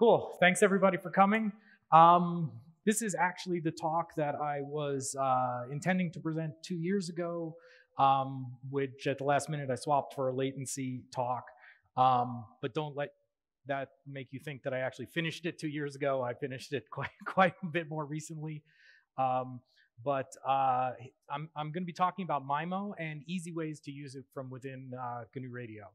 Cool. Thanks everybody for coming. Um, this is actually the talk that I was uh, intending to present two years ago, um, which at the last minute I swapped for a latency talk. Um, but don't let that make you think that I actually finished it two years ago. I finished it quite quite a bit more recently. Um, but uh, I'm, I'm going to be talking about MIMO and easy ways to use it from within uh, GNU Radio.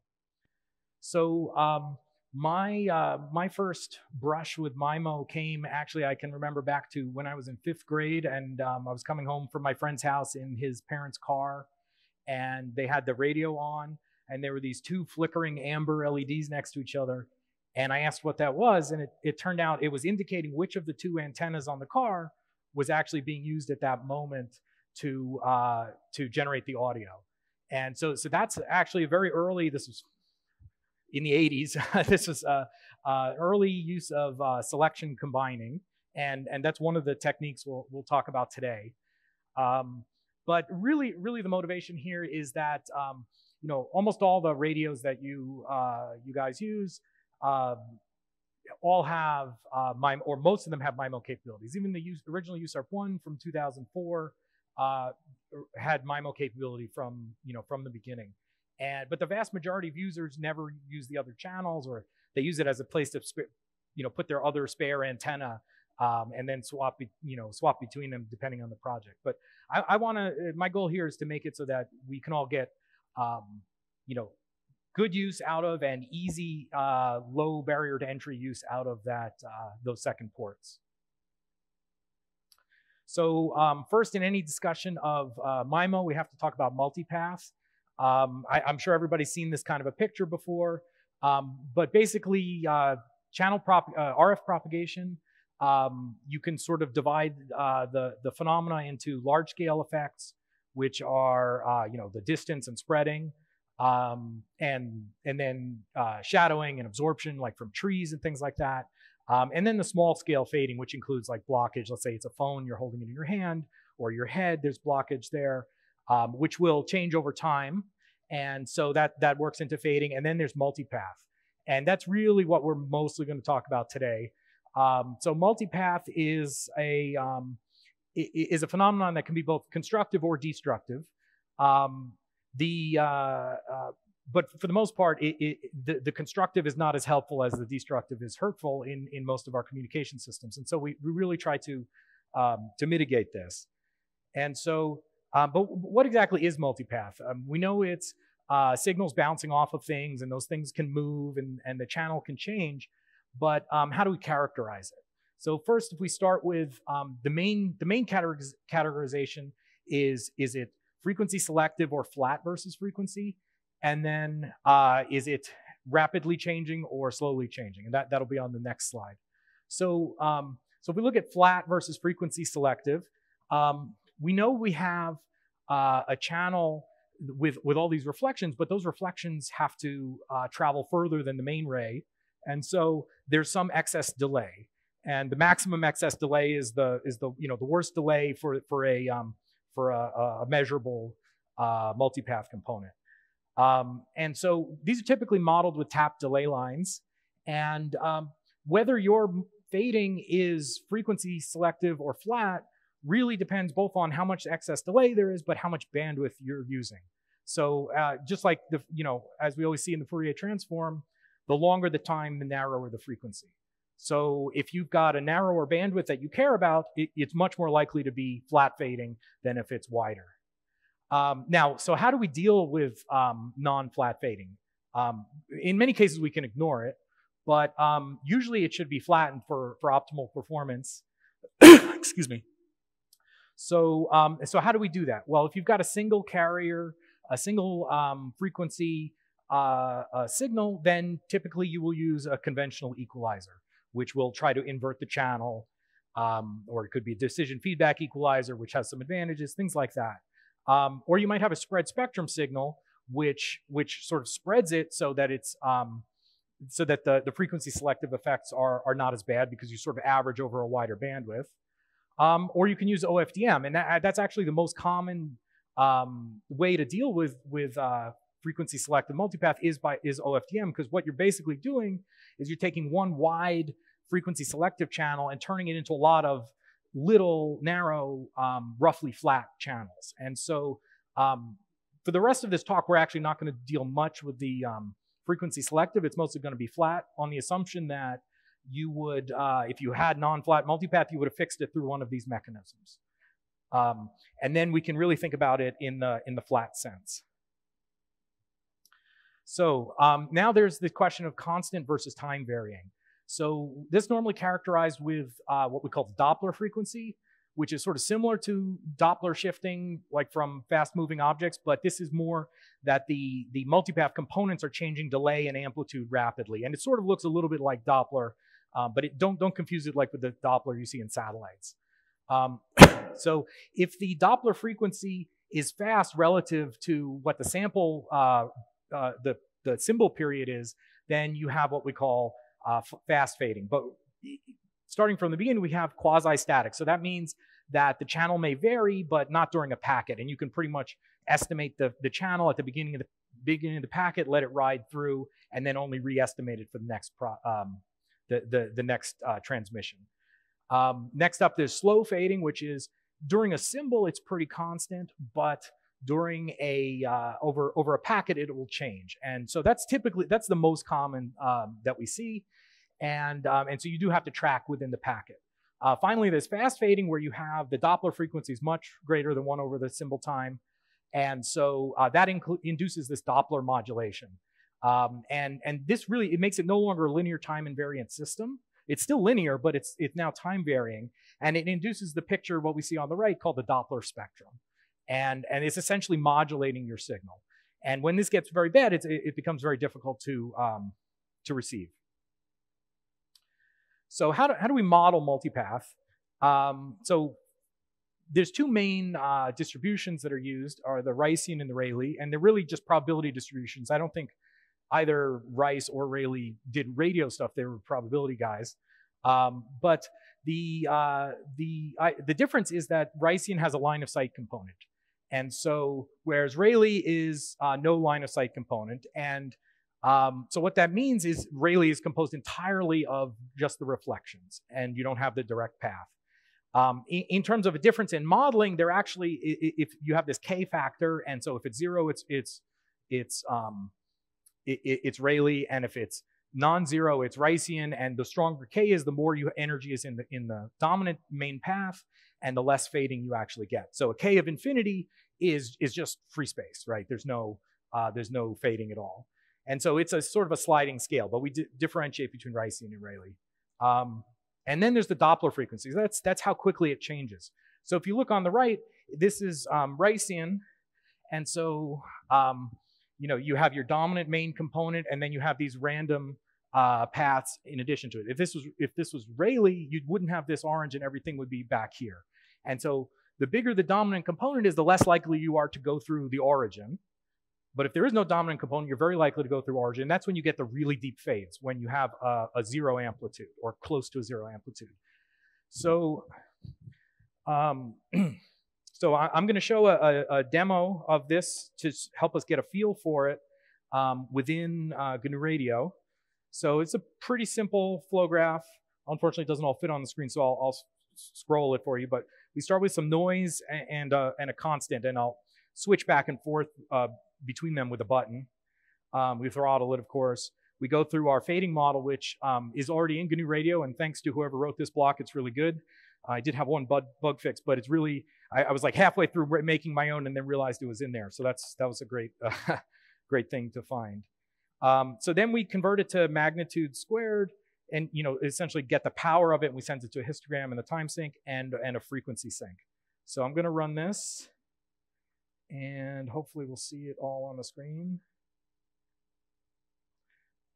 So um, my uh, my first brush with MIMO came actually I can remember back to when I was in fifth grade and um, I was coming home from my friend's house in his parents' car, and they had the radio on and there were these two flickering amber LEDs next to each other. And I asked what that was, and it, it turned out it was indicating which of the two antennas on the car was actually being used at that moment to uh, to generate the audio. And so, so that's actually very early. This was in the 80s. this was uh, uh, early use of uh, selection combining, and and that's one of the techniques we'll we'll talk about today. Um, but really, really, the motivation here is that um, you know, almost all the radios that you uh, you guys use um, all have uh, MIMO, or most of them have MIMO capabilities. Even the use, original USRP one from 2004 uh, had MIMO capability from you know from the beginning. And but the vast majority of users never use the other channels, or they use it as a place to you know put their other spare antenna um, and then swap, you know, swap between them depending on the project. But I, I want to. My goal here is to make it so that we can all get um, you know, good use out of and easy, uh, low barrier to entry use out of that uh, those second ports. So um, first, in any discussion of uh, MIMO, we have to talk about multipath. Um, I, am sure everybody's seen this kind of a picture before, um, but basically, uh, channel prop, uh, RF propagation. Um, you can sort of divide uh, the the phenomena into large scale effects, which are uh, you know the distance and spreading, um, and and then uh, shadowing and absorption like from trees and things like that. Um, and then the small scale fading, which includes like blockage. Let's say it's a phone, you're holding it in your hand, or your head, there's blockage there, um, which will change over time. And so that that works into fading. And then there's multipath, and that's really what we're mostly going to talk about today. Um, so multipath is a um, is a phenomenon that can be both constructive or destructive. Um, the uh, uh, but for the most part, it, it, the, the, constructive is not as helpful as the destructive is hurtful in, in most of our communication systems. And so we, we really try to, um, to mitigate this. And so, um, but what exactly is multipath? Um, we know it's uh, signals bouncing off of things and those things can move and, and the channel can change, but um, how do we characterize it? So first, if we start with um, the main, the main categorization is, is it frequency selective or flat versus frequency? And then uh, is it rapidly changing or slowly changing? And that, that'll be on the next slide. So, um, so if we look at flat versus frequency selective, um, we know we have uh, a channel with, with all these reflections, but those reflections have to uh, travel further than the main ray. And so there's some excess delay and the maximum excess delay is the is the you know the worst delay for for a um, for a, a measurable uh, multipath component. Um, and so these are typically modeled with tap delay lines, and um, whether your fading is frequency selective or flat really depends both on how much excess delay there is, but how much bandwidth you're using. So uh, just like the you know as we always see in the Fourier transform, the longer the time, the narrower the frequency. So if you've got a narrower bandwidth that you care about, it, it's much more likely to be flat fading than if it's wider. Um, now, so how do we deal with um, non-flat fading? Um, in many cases, we can ignore it, but um, usually it should be flattened for, for optimal performance. Excuse me. So, um, so how do we do that? Well, if you've got a single carrier, a single um, frequency uh, signal, then typically you will use a conventional equalizer which will try to invert the channel. Um, or it could be a decision feedback equalizer, which has some advantages, things like that. Um, or you might have a spread spectrum signal, which which sort of spreads it so that it's um, so that the, the frequency selective effects are, are not as bad because you sort of average over a wider bandwidth. Um, or you can use OFDM, and that, that's actually the most common um, way to deal with with uh, frequency selective multipath is by is OFDM because what you're basically doing is you're taking one wide frequency selective channel and turning it into a lot of little, narrow, um, roughly flat channels. And so um, for the rest of this talk, we're actually not going to deal much with the um, frequency selective. It's mostly going to be flat on the assumption that you would, uh, if you had non-flat multipath, you would have fixed it through one of these mechanisms. Um, and then we can really think about it in the, in the flat sense. So um, now there's the question of constant versus time varying. So this normally characterized with uh, what we call the Doppler frequency, which is sort of similar to Doppler shifting, like from fast-moving objects, but this is more that the, the multipath components are changing delay and amplitude rapidly. And it sort of looks a little bit like Doppler, uh, but it, don't, don't confuse it like with the Doppler you see in satellites. Um, so if the Doppler frequency is fast relative to what the sample, uh, uh, the, the symbol period is, then you have what we call uh, fast fading. But starting from the beginning, we have quasi-static. So that means that the channel may vary, but not during a packet. And you can pretty much estimate the, the channel at the beginning of the beginning of the packet, let it ride through, and then only re-estimate it for the next pro, um, the, the, the next uh, transmission. Um, next up, there's slow fading, which is during a symbol, it's pretty constant, but during a uh, over over a packet, it will change. And so that's typically that's the most common um, that we see, and um, and so you do have to track within the packet. Uh, finally, there's fast fading where you have the Doppler frequency is much greater than one over the symbol time, and so uh, that induces this Doppler modulation. Um, and and this really it makes it no longer a linear time invariant system. It's still linear, but it's it's now time varying, and it induces the picture what we see on the right called the Doppler spectrum, and and it's essentially modulating your signal. And when this gets very bad, it, it becomes very difficult to um, to receive. So how do, how do we model multipath? Um, so there's two main uh, distributions that are used are the Rician and the Rayleigh, and they're really just probability distributions. I don't think either Rice or Rayleigh did radio stuff. They were probability guys. Um, but the, uh, the, I, the difference is that Rician has a line of sight component. And so, whereas Rayleigh is uh, no line of sight component. And um, so what that means is Rayleigh is composed entirely of just the reflections and you don't have the direct path. Um, in, in, terms of a difference in modeling, they're actually, if you have this K factor, and so if it's zero, it's, it's, it's, um, it, it's Rayleigh, and if it's non-zero, it's Rician, and the stronger K is, the more you, energy is in the, in the dominant main path, and the less fading you actually get. So a K of infinity is, is just free space, right? There's no, uh, there's no fading at all. And so it's a sort of a sliding scale, but we differentiate between Rician and Rayleigh. Um, and then there's the Doppler frequencies. That's, that's how quickly it changes. So if you look on the right, this is um, Rician. And so um, you know, you have your dominant main component, and then you have these random uh, paths in addition to it. If this was if this was Rayleigh, you wouldn't have this orange, and everything would be back here. And so the bigger the dominant component is, the less likely you are to go through the origin. But if there is no dominant component, you're very likely to go through origin. That's when you get the really deep fades, when you have a, a zero amplitude or close to a zero amplitude. So um, So I, am going to show a, a, demo of this to help us get a feel for it um, within uh, GNU Radio. So it's a pretty simple flow graph. Unfortunately, it doesn't all fit on the screen, so I'll, I'll scroll it for you. But we start with some noise and, and, uh, and a constant, and I'll switch back and forth uh, between them with a button. Um, we throttle it, of course. We go through our fading model, which um, is already in GNU Radio, and thanks to whoever wrote this block, it's really good. I did have one bug, bug fix, but it's really I, I, was like halfway through making my own and then realized it was in there. So that's that was a great uh, great thing to find. Um, so then we convert it to magnitude squared and you know essentially get the power of it and we send it to a histogram and a time sink and, and a frequency sink. So I'm going to run this and hopefully we'll see it all on the screen.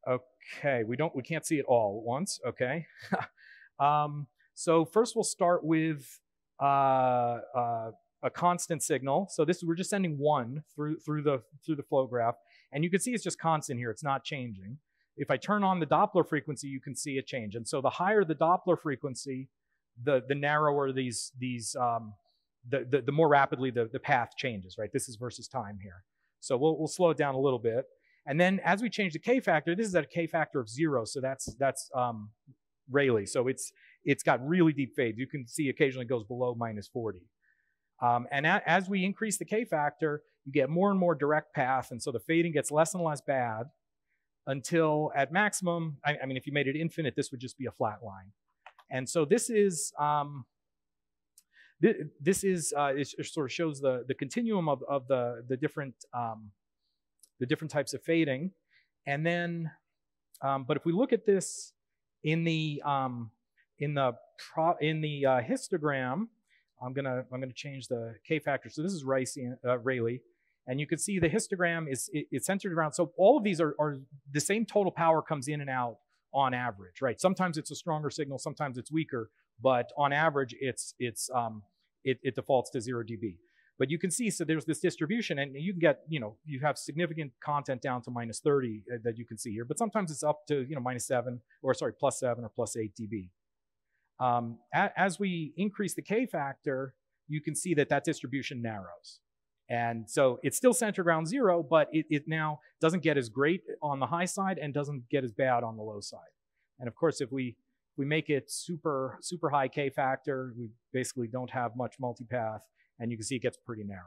Okay, we don't we can't see it all at once. Okay. um, so first we'll start with uh, uh, a constant signal. So this we're just sending one through through the through the flow graph, and you can see it's just constant here. It's not changing. If I turn on the Doppler frequency, you can see a change. And so the higher the Doppler frequency, the the narrower these these um, the, the, the more rapidly the, the path changes. Right. This is versus time here. So we'll we'll slow it down a little bit. And then as we change the k factor, this is at a k factor of zero. So that's that's um, Rayleigh. So it's it's got really deep fades. You can see occasionally goes below minus 40. Um, and a, as we increase the K factor, you get more and more direct path, and so the fading gets less and less bad until at maximum, I, I mean, if you made it infinite, this would just be a flat line. And so this is, um, th this is, uh, it sort of shows the, the continuum of, of the, the, different, um, the different types of fading. And then, um, but if we look at this in the, um, in the, pro, in the uh, histogram, I'm gonna, I'm gonna change the K factor. So this is Ricey, uh, Rayleigh. And you can see the histogram is it, it's centered around. So all of these are, are the same total power comes in and out on average, right? Sometimes it's a stronger signal, sometimes it's weaker, but on average, it's it's um, it, it defaults to zero dB. But you can see, so there's this distribution, and you can get, you know, you have significant content down to minus 30 uh, that you can see here, but sometimes it's up to, you know, minus seven, or sorry, plus seven or plus eight dB. Um, a, as we increase the K factor, you can see that that distribution narrows. And so it's still centered around zero, but it, it, now doesn't get as great on the high side and doesn't get as bad on the low side. And of course, if we if we make it super super high K factor, we basically don't have much multipath, and you can see it gets pretty narrow.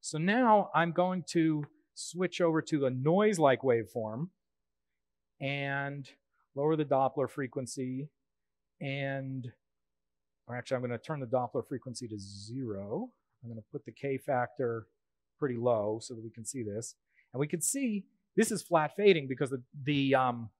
So now I'm going to switch over to a noise-like waveform and lower the Doppler frequency and or actually I'm going to turn the Doppler frequency to zero. I'm going to put the K factor pretty low so that we can see this. And we can see this is flat fading because the, the um,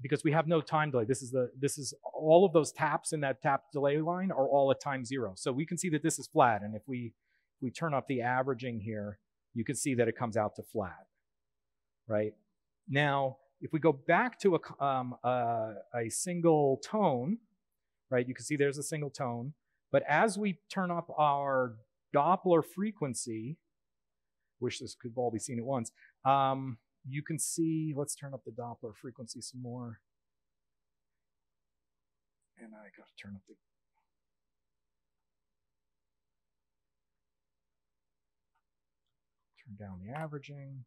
because we have no time delay. This is the this is all of those taps in that tap delay line are all at time zero. So we can see that this is flat. And if we we turn up the averaging here, you can see that it comes out to flat, right? Now, if we go back to a, um, a, a single tone, right, you can see there's a single tone. But as we turn up our Doppler frequency, wish this could all be seen at once, um, you can see, let's turn up the Doppler frequency some more. And I got to turn up the turn down the averaging.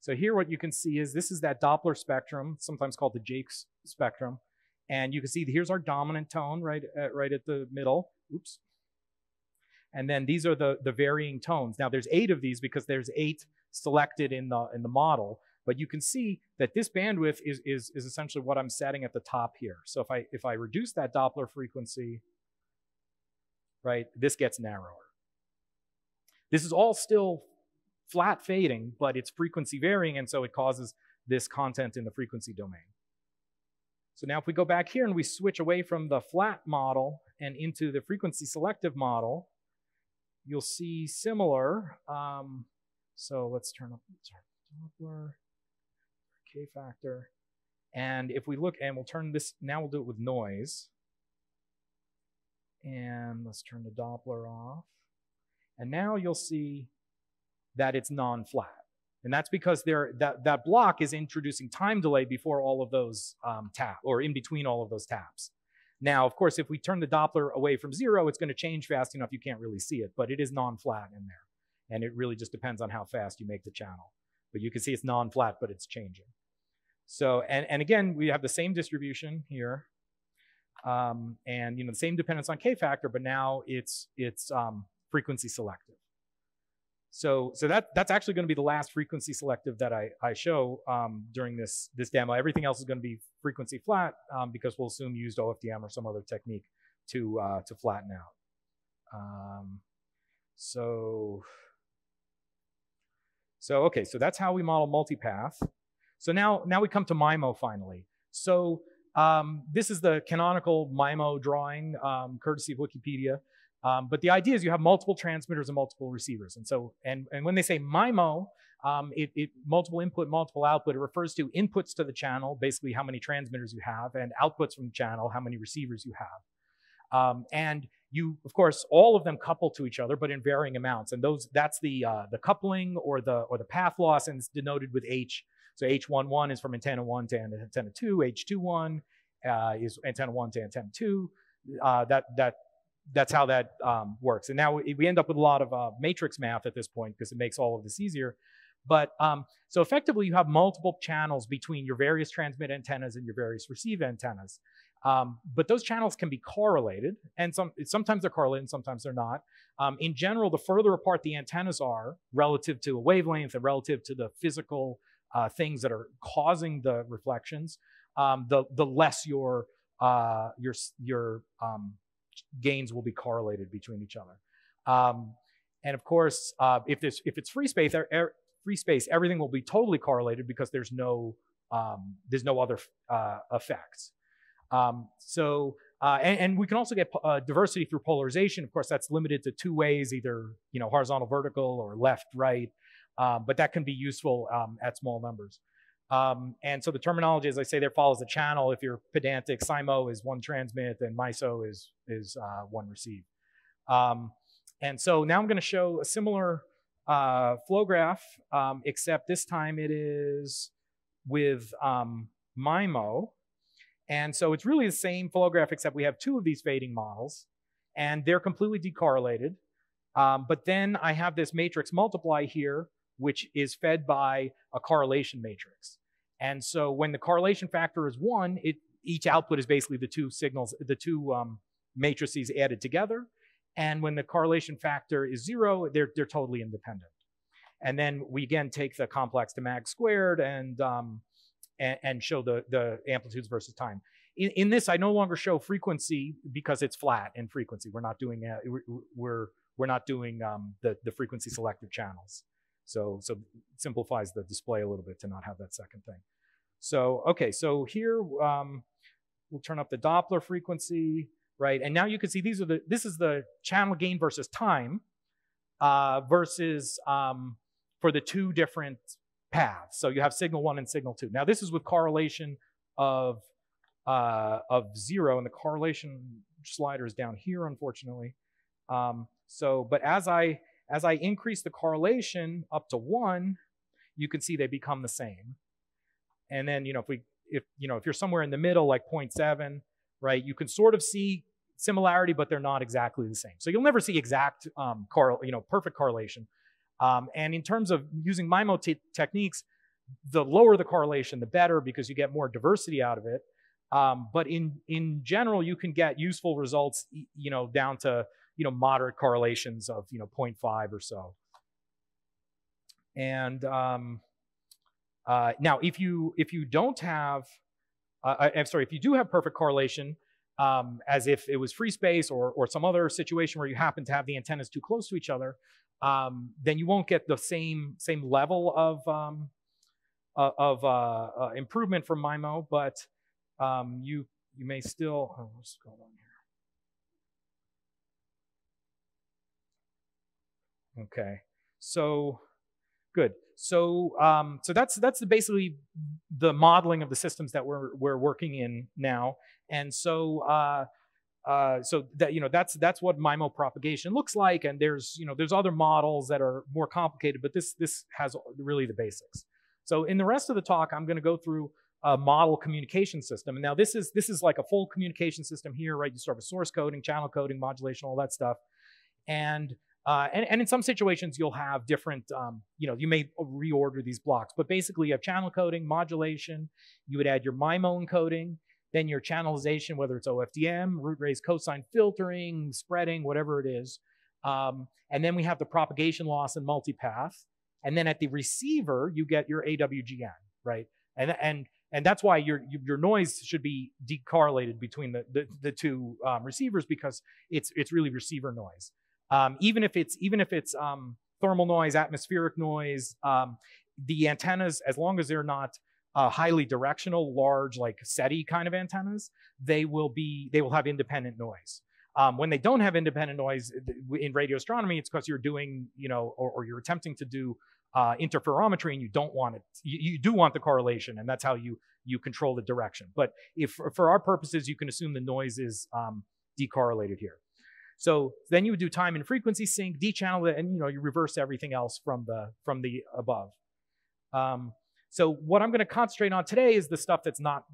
So here what you can see is this is that Doppler spectrum, sometimes called the Jakes spectrum. And you can see here's our dominant tone right at, right at the middle. Oops. And then these are the, the varying tones. Now there's eight of these because there's eight selected in the, in the model, but you can see that this bandwidth is, is, is essentially what I'm setting at the top here. So if I, if I reduce that Doppler frequency, right, this gets narrower. This is all still flat fading, but it's frequency varying, and so it causes this content in the frequency domain. So now if we go back here and we switch away from the flat model and into the frequency selective model, you'll see similar. Um, so let's turn up the Doppler, K factor. And if we look, and we'll turn this, now we'll do it with noise. And let's turn the Doppler off. And now you'll see that it's non-flat. And that's because that, that block is introducing time delay before all of those um, tap, or in between all of those taps. Now, of course, if we turn the Doppler away from zero, it's going to change fast enough you can't really see it, but it is non-flat in there. And it really just depends on how fast you make the channel. But you can see it's non-flat, but it's changing. So, and, and again, we have the same distribution here. Um, and, you know, the same dependence on K-factor, but now it's, it's um, frequency selective. So, so that, that's actually going to be the last frequency selective that I, I show um, during this, this demo. Everything else is going to be frequency flat um, because we'll assume used OFDM or some other technique to, uh, to flatten out. Um, so, so, okay, so that's how we model multipath. So now, now we come to MIMO finally. So um, this is the canonical MIMO drawing, um, courtesy of Wikipedia. Um, but the idea is you have multiple transmitters and multiple receivers. And so, and, and when they say MIMO, um, it, it, multiple input, multiple output, it refers to inputs to the channel, basically how many transmitters you have, and outputs from the channel, how many receivers you have. Um, and you, of course, all of them couple to each other, but in varying amounts. And those, that's the, uh, the coupling or the, or the path loss, and it's denoted with H. So H11 is from antenna 1 to antenna 2, H21 uh, is antenna 1 to antenna 2. Uh, that, that that's how that um, works. And now we end up with a lot of uh, matrix math at this point because it makes all of this easier. But um, so effectively, you have multiple channels between your various transmit antennas and your various receive antennas. Um, but those channels can be correlated, and some, sometimes they're correlated and sometimes they're not. Um, in general, the further apart the antennas are relative to a wavelength and relative to the physical uh, things that are causing the reflections, um, the, the less your, uh, your, your um, gains will be correlated between each other. Um, and of course, uh, if, this, if it's free space, er, er, free space, everything will be totally correlated because there's no, um, there's no other uh, effects. Um, so, uh, and, and, we can also get uh, diversity through polarization. Of course, that's limited to two ways, either you know horizontal, vertical, or left, right. Um, but that can be useful um, at small numbers. Um, and so the terminology, as I say, there follows the channel. If you're pedantic, SIMO is one transmit, and MISO is is uh, one receive. Um, and so now I'm going to show a similar uh, flow graph, um, except this time it is with um, MIMO. And so it's really the same flow graph, except we have two of these fading models, and they're completely decorrelated. Um, but then I have this matrix multiply here, which is fed by a correlation matrix. And so when the correlation factor is one, it, each output is basically the two signals, the two um, matrices added together. And when the correlation factor is zero, they're, they're totally independent. And then we again take the complex to mag squared and um, and, and show the, the amplitudes versus time. In, in, this, I no longer show frequency because it's flat in frequency. We're not doing uh, we're we're not doing um, the the frequency selective channels. So so simplifies the display a little bit to not have that second thing. So okay, so here um, we'll turn up the Doppler frequency, right? And now you can see these are the this is the channel gain versus time uh, versus um, for the two different paths. So you have signal one and signal two. Now this is with correlation of, uh, of zero, and the correlation slider is down here, unfortunately. Um, so, but as I, as I increase the correlation up to one, you can see they become the same. And then, you know, if we, if, you know, if you're somewhere in the middle, like 0.7, right, you can sort of see similarity, but they're not exactly the same. So you'll never see exact, um, correl, you know, perfect correlation. Um, and in terms of using MIMO techniques, the lower the correlation, the better because you get more diversity out of it. Um, but in in general, you can get useful results, you know, down to you know moderate correlations of you know 0.5 or so. And um, uh, now, if you if you don't have, uh, I'm sorry, if you do have perfect correlation, um, as if it was free space or or some other situation where you happen to have the antennas too close to each other, um, then you won't get the same same level of um, uh, of uh, uh, improvement from MIMO, but um, you you may still. Oh, let's go on here. Okay, so good. So um, so that's that's basically the modeling of the systems that we're we're working in now, and so. Uh, uh, so that you know that's that's what MIMO propagation looks like, and there's you know there's other models that are more complicated, but this this has really the basics. So in the rest of the talk, I'm going to go through a model communication system. And now this is this is like a full communication system here, right? You start with source coding, channel coding, modulation, all that stuff, and uh, and, and in some situations you'll have different, um, you know, you may reorder these blocks, but basically you have channel coding, modulation. You would add your MIMO encoding then your channelization, whether it's OFDM, root raised cosine filtering, spreading, whatever it is. Um, and then we have the propagation loss and multipath. And then at the receiver, you get your AWGN, right? And, and, and that's why your, your noise should be decorrelated between the, the, the two um, receivers because it's, it's really receiver noise. Um, even if it's, even if it's um, thermal noise, atmospheric noise, um, the antennas, as long as they're not uh, highly directional, large, like SETI kind of antennas, they will be they will have independent noise. Um, when they don't have independent noise in radio astronomy, it's because you're doing, you know, or, or you're attempting to do uh, interferometry and you don't want it. You, you, do want the correlation, and that's how you you control the direction. But if for our purposes, you can assume the noise is um, decorrelated here. So then you would do time and frequency sync, dechannel it, and you know you reverse everything else from the from the above. Um, so what I'm going to concentrate on today is the stuff that's not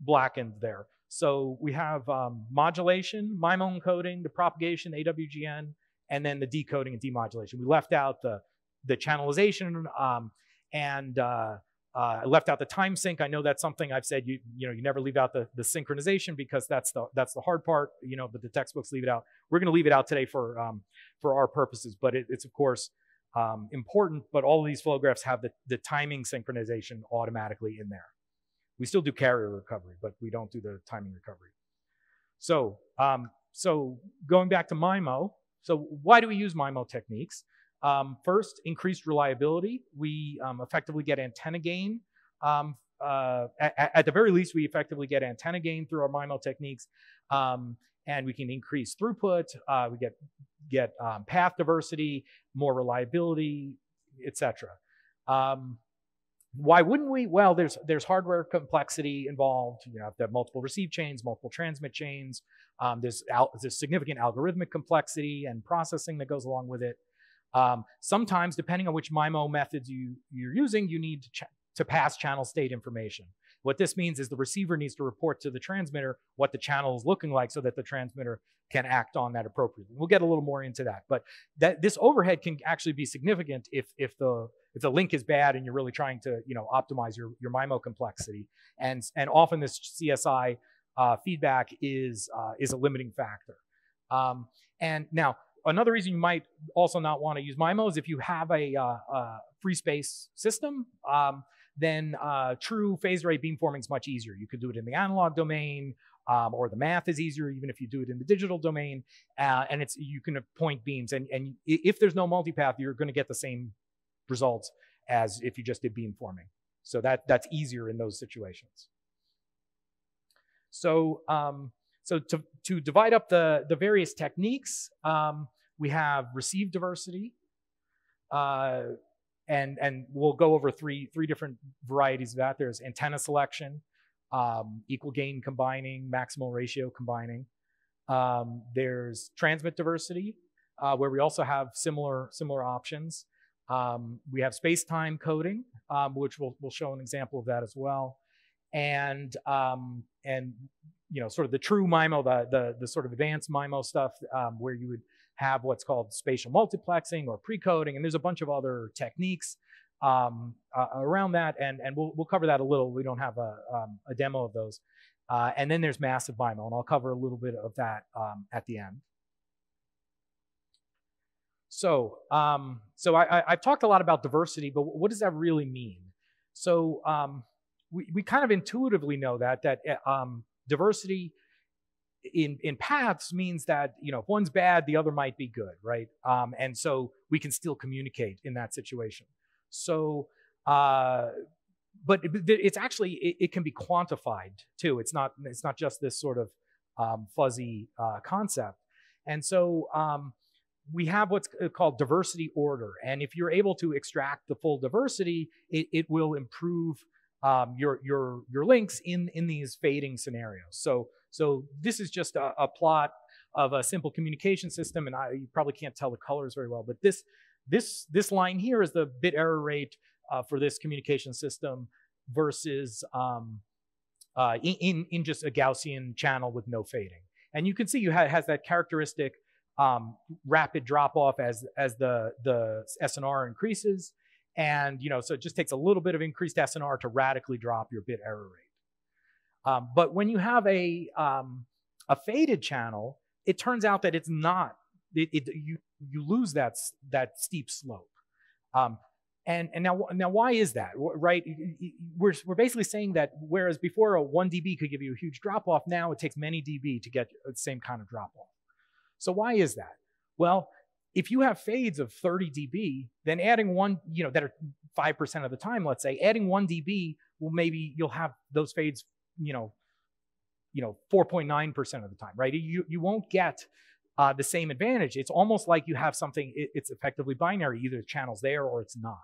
blackened there. So we have um, modulation, MIMO encoding, the propagation, AWGN, and then the decoding and demodulation. We left out the, the channelization, um, and uh, uh, I left out the time sync. I know that's something I've said. You you know you never leave out the, the synchronization because that's the that's the hard part. You know, but the textbooks leave it out. We're going to leave it out today for um, for our purposes, but it, it's of course um, important. But all of these flow graphs have the the timing synchronization automatically in there. We still do carrier recovery, but we don't do the timing recovery. So um, so going back to MIMO. So why do we use MIMO techniques? Um, first, increased reliability. We um, effectively get antenna gain. Um, uh, at, at, the very least, we effectively get antenna gain through our MIMO techniques, um, and we can increase throughput. Uh, we get get um, path diversity, more reliability, etc. Um, why wouldn't we? Well, there's there's hardware complexity involved. You have to multiple receive chains, multiple transmit chains. There's, al- there's significant algorithmic complexity and processing that goes along with it. Um, sometimes, depending on which MIMO methods you, you're using, you need to, ch- to pass channel state information. What this means is the receiver needs to report to the transmitter what the channel is looking like so that the transmitter can act on that appropriately. We'll get a little more into that, but that this overhead can actually be significant if if the if the link is bad and you're really trying to you know optimize your your MIMO complexity, and and often this CSI uh, feedback is uh, is a limiting factor. Um, and now another reason you might also not want to use MIMO is if you have a, uh, a free space system, um, then uh, true phase array beamforming is much easier. You could do it in the analog domain, um, or the math is easier even if you do it in the digital domain. Uh, and it's you can point beams, and, and if there's no multipath, you're going to get the same results as if you just did beamforming. So that that's easier in those situations. So um, so to, to divide up the, the various techniques, um, we have receive diversity, uh, and and we'll go over three three different varieties of that. There's antenna selection, um, equal gain combining, maximal ratio combining. Um, there's transmit diversity, uh, where we also have similar similar options. Um, we have space-time coding, um, which we'll, we'll show an example of that as well. And um, and you know, sort of the true MIMO, the the, the sort of advanced MIMO stuff, um, where you would have what's called spatial multiplexing or pre-coding, and there's a bunch of other techniques um, uh, around that, and, and we'll, we'll cover that a little. We don't have a, um, a demo of those. Uh, and then there's massive MIMO, and I'll cover a little bit of that um, at the end. So, um, so I, have talked a lot about diversity, but what does that really mean? So um, we, we kind of intuitively know that, that eh, um, diversity in in paths means that you know if one's bad the other might be good right? Um, and so we can still communicate in that situation. So uh, but it's actually it, it, can be quantified too. It's not it's not just this sort of um, fuzzy uh, concept. And so um, we have what's called diversity order. And if you're able to extract the full diversity it, it will improve um, your your your links in in these fading scenarios. So so this is just a, a plot of a simple communication system, and I, you probably can't tell the colors very well, but this, this, this line here is the bit error rate uh, for this communication system versus um, uh, in, in just a Gaussian channel with no fading. And you can see you ha has that characteristic um, rapid drop off as, as the, the SNR increases. And, you know, so it just takes a little bit of increased SNR to radically drop your bit error rate. Um, but when you have a, um, a faded channel, it turns out that it's not, it, it, you, you lose that, that steep slope. Um, and, and now, now, why is that, right? We're, we're basically saying that whereas before a 1 dB could give you a huge drop off, now it takes many dB to get the same kind of drop off. So why is that? Well, if you have fades of 30 dB, then adding one, you know, that are 5% of the time, let's say, adding 1 dB will maybe you'll have those fades you know, you know, 4.9% of the time, right? You, you won't get uh, the same advantage. It's almost like you have something, it, it's effectively binary, either the channel's there or it's not.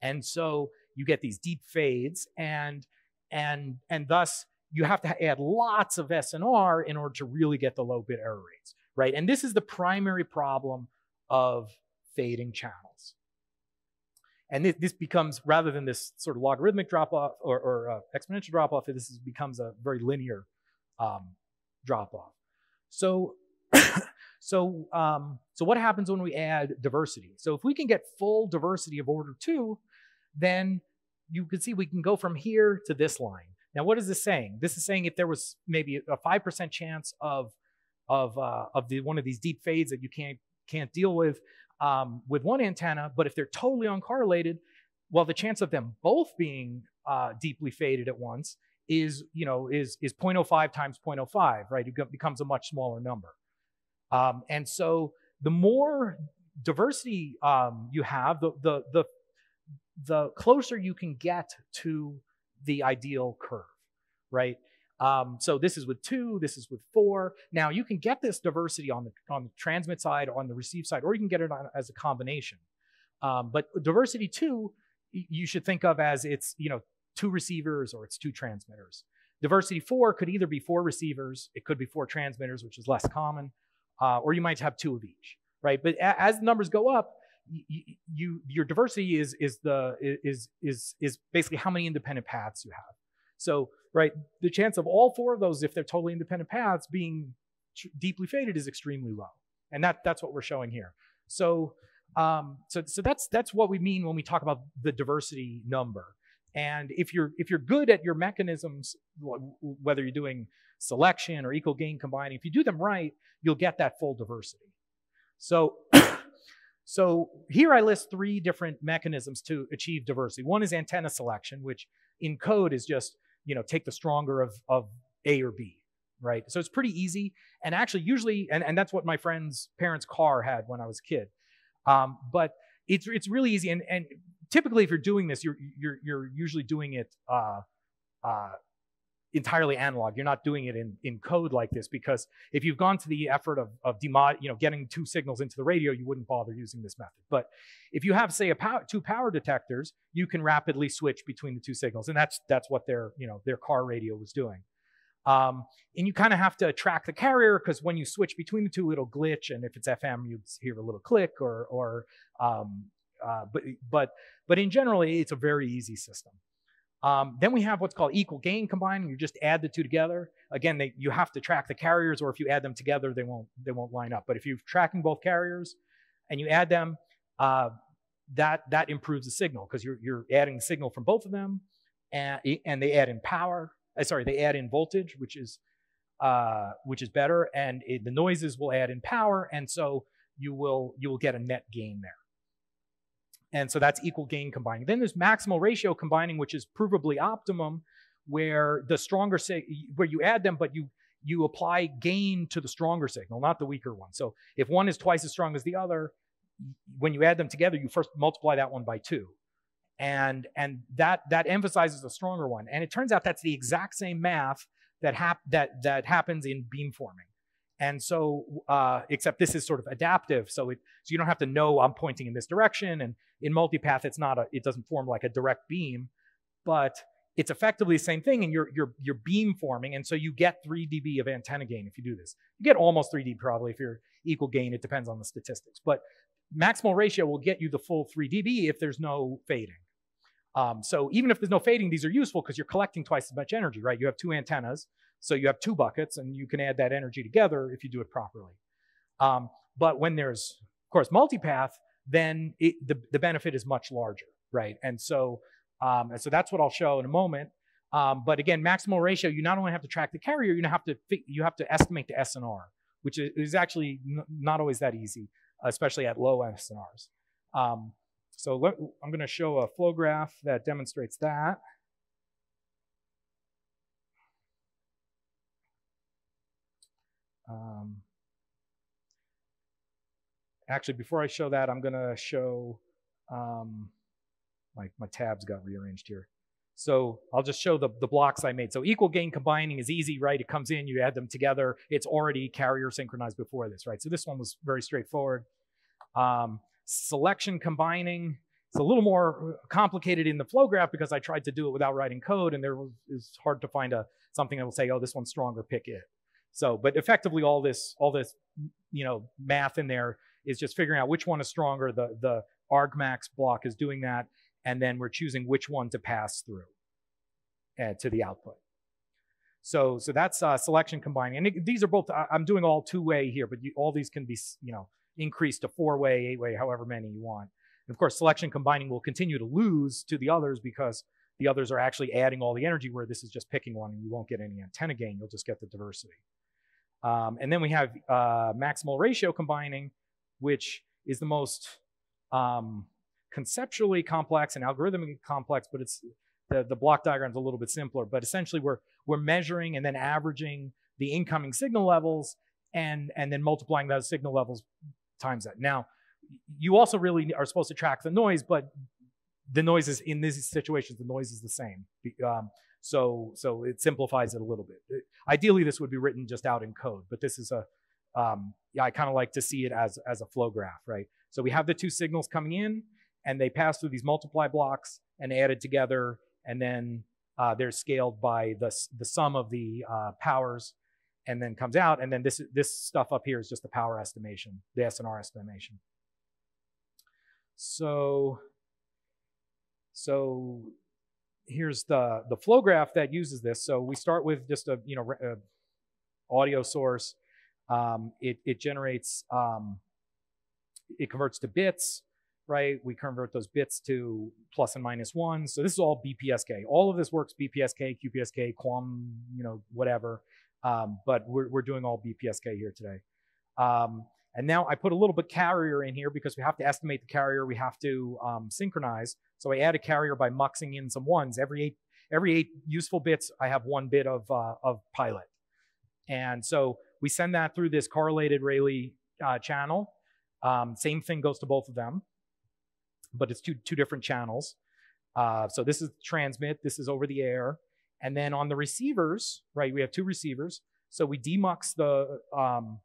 And so you get these deep fades and, and, and thus you have to add lots of SNR in order to really get the low bit error rates, right? And this is the primary problem of fading channels. And this, this, becomes, rather than this sort of logarithmic drop off or, or uh, exponential drop off, this is, becomes a very linear um, drop off. So, so, um, so what happens when we add diversity? So if we can get full diversity of order two, then you can see we can go from here to this line. Now, what is this saying? This is saying if there was maybe a 5% chance of, of, uh, of the, one of these deep fades that you can't, can't deal with um, with one antenna, but if they're totally uncorrelated, well, the chance of them both being uh, deeply faded at once is, you know, is, is 0.05 times 0.05, right? It becomes a much smaller number. Um, and so the more diversity um, you have, the, the, the, the closer you can get to the ideal curve, right? Um, so this is with two, this is with four. Now you can get this diversity on the on the transmit side, on the receive side, or you can get it on, as a combination. Um, but diversity two, you should think of as it's you know two receivers or it's two transmitters. Diversity four could either be four receivers, it could be four transmitters, which is less common, uh, or you might have two of each, right? But as the numbers go up, you, you, your diversity is is the is is is basically how many independent paths you have. So right, the chance of all four of those, if they're totally independent paths, being deeply faded is extremely low, and that that's what we're showing here. So um, so so that's that's what we mean when we talk about the diversity number. And if you're if you're good at your mechanisms, whether you're doing selection or equal gain combining, if you do them right, you'll get that full diversity. So so here I list three different mechanisms to achieve diversity. One is antenna selection, which in code is just, you know, take the stronger of, of A or B, right? So it's pretty easy. And actually, usually, and, and that's what my friend's parents' car had when I was a kid. Um, but it's, it's really easy. And, and typically, if you're doing this, you're, you're, you're usually doing it uh, uh, entirely analog. You're not doing it in, in code like this because if you've gone to the effort of, of demod, you know, getting two signals into the radio, you wouldn't bother using this method. But if you have, say, a power, two power detectors, you can rapidly switch between the two signals. And that's, that's what their, you know, their car radio was doing. Um, and you kind of have to track the carrier because when you switch between the two, it'll glitch. And if it's FM, you'd hear a little click or, or um, uh, but, but, but in generally, it's a very easy system. Um, then we have what's called equal gain combining. You just add the two together. Again, they, you have to track the carriers, or if you add them together, they won't they won't line up. But if you're tracking both carriers and you add them, uh, that that improves the signal because you're you're adding the signal from both of them, and and they add in power. Uh, sorry, they add in voltage, which is uh, which is better, and it, the noises will add in power, and so you will you will get a net gain there. And so that's equal gain combining. Then there's maximal ratio combining, which is provably optimum, where the stronger say where you add them, but you you apply gain to the stronger signal, not the weaker one. So if one is twice as strong as the other, when you add them together, you first multiply that one by two. And and that that emphasizes the stronger one. And it turns out that's the exact same math that hap- that that happens in beamforming. And so, uh, except this is sort of adaptive, so it so you don't have to know I'm pointing in this direction. And in multipath, it's not a it doesn't form like a direct beam, but it's effectively the same thing, and you're you're you're beam forming, and so you get 3 dB of antenna gain if you do this. You get almost 3 dB probably if you're equal gain. It depends on the statistics, but maximal ratio will get you the full 3 dB if there's no fading. Um, so even if there's no fading, these are useful because you're collecting twice as much energy, right? You have two antennas. So you have two buckets and you can add that energy together if you do it properly. Um, but when there's, of course, multipath, then it, the, the benefit is much larger, right? And so, um, and so that's what I'll show in a moment. Um, but again, maximal ratio, you not only have to track the carrier, you have to you have to estimate the SNR, which is actually not always that easy, especially at low SNRs. Um, so let, I'm going to show a flow graph that demonstrates that. Um, actually, before I show that, I'm going to show um, my, my tabs got rearranged here. So I'll just show the, the blocks I made. So equal gain combining is easy, right? It comes in, you add them together. It's already carrier synchronized before this, right? So this one was very straightforward. Um, selection combining, it's a little more complicated in the flow graph because I tried to do it without writing code and there was it's hard to find a something that will say, oh, this one's stronger, pick it. So, but effectively, all this, all this, you know, math in there is just figuring out which one is stronger. The the argmax block is doing that, and then we're choosing which one to pass through uh, to the output. So, so that's uh, selection combining, and it, these are both. I'm doing all two way here, but you, all these can be, you know, increased to four way, eight way, however many you want. And of course, selection combining will continue to lose to the others because the others are actually adding all the energy where this is just picking one and you won't get any antenna gain. You'll just get the diversity. Um, and then we have uh, maximal ratio combining, which is the most um, conceptually complex and algorithmically complex, but it's the, the block diagram is a little bit simpler. But essentially, we're we're measuring and then averaging the incoming signal levels and and then multiplying those signal levels times that. Now, you also really are supposed to track the noise, but the noise is in these situations the noise is the same. Um, so so it simplifies it a little bit. It, ideally, this would be written just out in code, but this is a um, yeah, I kind of like to see it as as a flow graph, right? So we have the two signals coming in, and they pass through these multiply blocks and added together, and then uh, they're scaled by the the sum of the uh, powers, and then comes out, and then this this stuff up here is just the power estimation, the SNR estimation. So so here's the, the flow graph that uses this. So we start with just a, you know, a audio source. Um, it, it generates, um, it converts to bits, right? We convert those bits to plus and minus one. So this is all BPSK. All of this works BPSK, QPSK, QAM, you know, whatever. Um, but we're, we're doing all BPSK here today. Um, and now I put a little bit carrier in here because we have to estimate the carrier. We have to um, synchronize. So I add a carrier by muxing in some ones. Every eight, every eight useful bits, I have one bit of, uh, of pilot. And so we send that through this correlated Rayleigh uh, channel. Um, same thing goes to both of them, but it's two, two different channels. Uh, so this is transmit, this is over the air. And then on the receivers, right, we have two receivers. So we demux the, um,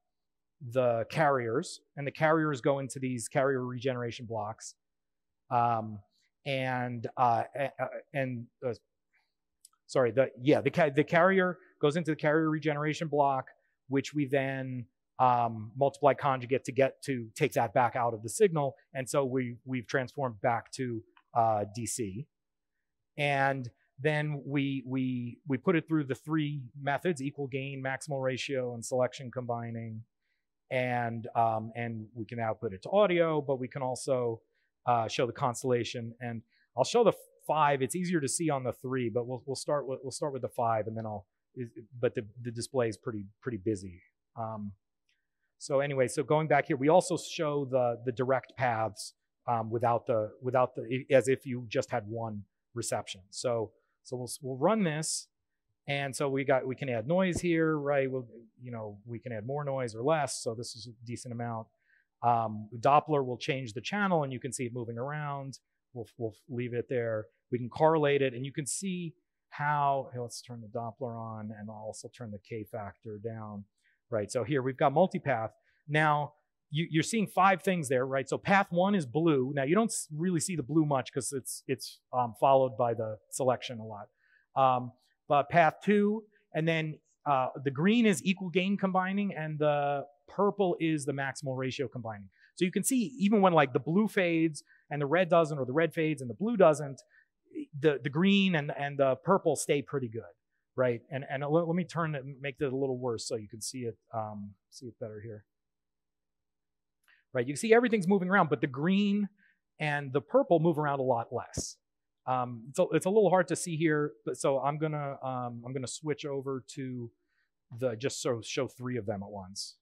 the carriers, and the carriers go into these carrier regeneration blocks. Um, and uh, and uh, sorry, the yeah, the the carrier goes into the carrier regeneration block, which we then um, multiply conjugate to get to take that back out of the signal, and so we we've transformed back to uh, DC, and then we we we put it through the three methods: equal gain, maximal ratio, and selection combining, and um, and we can output it to audio, but we can also uh, show the constellation. And I'll show the five. It's easier to see on the three, but we'll we'll start with we'll start with the five, and then I'll. But the the display is pretty pretty busy. Um, so anyway, so going back here, we also show the the direct paths um, without the without the as if you just had one reception. So so we'll we'll run this, and so we got we can add noise here, right? We'll, you know we can add more noise or less. So this is a decent amount. Um, Doppler will change the channel and you can see it moving around. We'll, we'll leave it there. We can correlate it and you can see how, hey, let's turn the Doppler on and I'll also turn the K factor down, right? So here we've got multipath. Now you, are seeing five things there, right? So path one is blue. Now you don't really see the blue much because it's, it's um, followed by the selection a lot. Um, but path two, and then uh, the green is equal gain combining and the purple is the maximal ratio combining. So you can see even when like the blue fades and the red doesn't, or the red fades and the blue doesn't, the, the green and, and the purple stay pretty good, right? And, and let, let me turn it, make it a little worse so you can see it, um, see it better here. Right, you can see everything's moving around, but the green and the purple move around a lot less. Um, it's, a, it's a little hard to see here, but so I'm gonna um, I'm gonna switch over to the just so show three of them at once.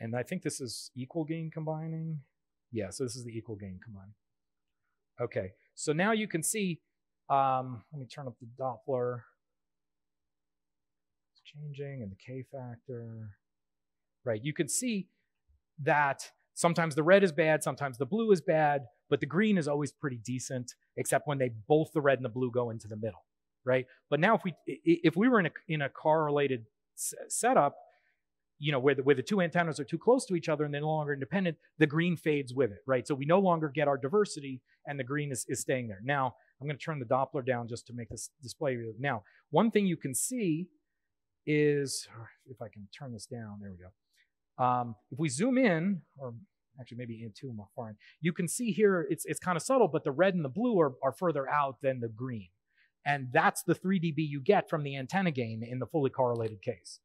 And I think this is equal gain combining. Yeah, so this is the equal gain combining. Okay, so now you can see, um, let me turn up the Doppler. It's changing and the K factor. Right, you can see that sometimes the red is bad, sometimes the blue is bad, but the green is always pretty decent, except when they both the red and the blue go into the middle, right? But now if we if we were in a in a correlated setup, you know, where the, where the two antennas are too close to each other and they're no longer independent, the green fades with it, right? So we no longer get our diversity and the green is, is staying there. Now, I'm going to turn the Doppler down just to make this display. Now, one thing you can see is, if I can turn this down, there we go. Um, if we zoom in, or actually maybe in too far in, you can see here it's, it's kind of subtle, but the red and the blue are, are further out than the green. And that's the 3 dB you get from the antenna gain in the fully correlated case,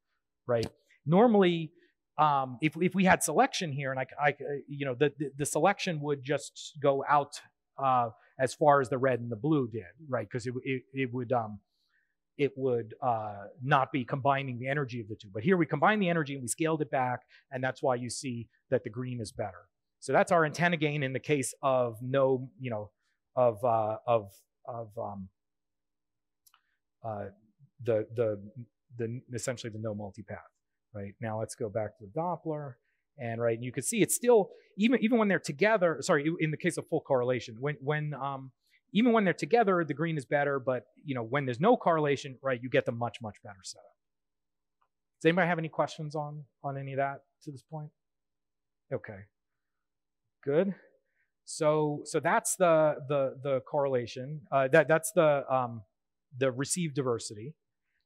right? Normally, um, if, if we had selection here, and I, I you know, the, the, the selection would just go out uh, as far as the red and the blue did, right? Because it, it, it would um, it would uh, not be combining the energy of the two. But here we combine the energy and we scaled it back, and that's why you see that the green is better. So that's our antenna gain in the case of no, you know, of uh, of of um, uh, the the the essentially the no multipath right? Now let's go back to the Doppler. And right, and you can see it's still even even when they're together. Sorry, in the case of full correlation, when when um, even when they're together, the green is better. But you know when there's no correlation, right, you get the much much better setup. Does anybody have any questions on on any of that to this point? Okay, good. So so that's the the the correlation. Uh, that that's the um, the received diversity.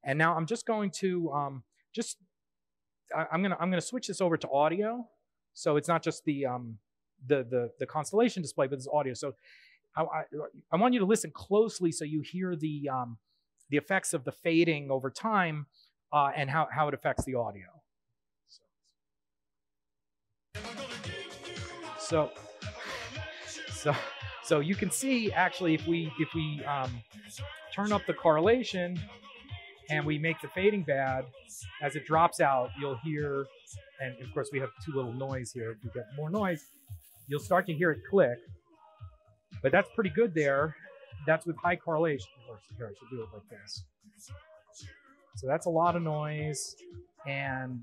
And now I'm just going to um, just I, am gonna I'm gonna switch this over to audio, so it's not just the um, the the the constellation display, but it's audio. So I, I, want you to listen closely so you hear the um, the effects of the fading over time uh, and how how it affects the audio. So so so you can see actually if we if we um, turn up the correlation and we make the fading bad, as it drops out, you'll hear, and of course we have too little noise here. If you get more noise, you'll start to hear it click. But that's pretty good there. That's with high correlation. Here, I should do it like this. So that's a lot of noise. And